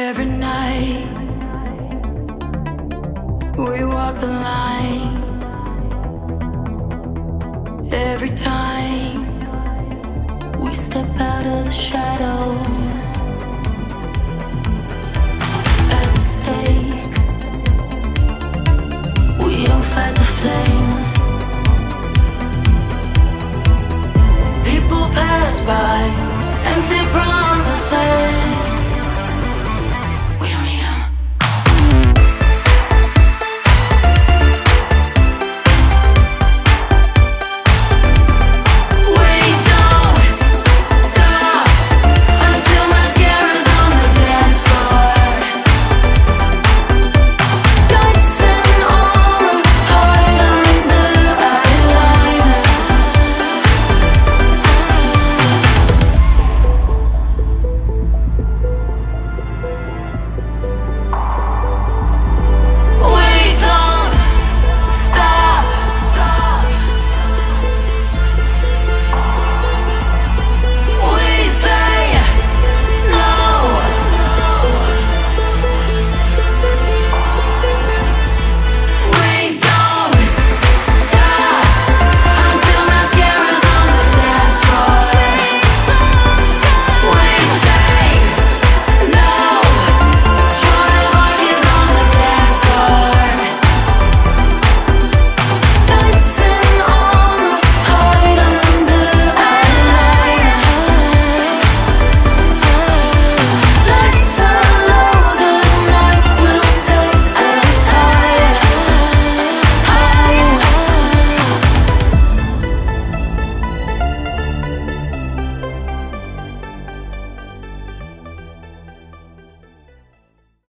Every night we walk the line. Every time we step out of the shadows.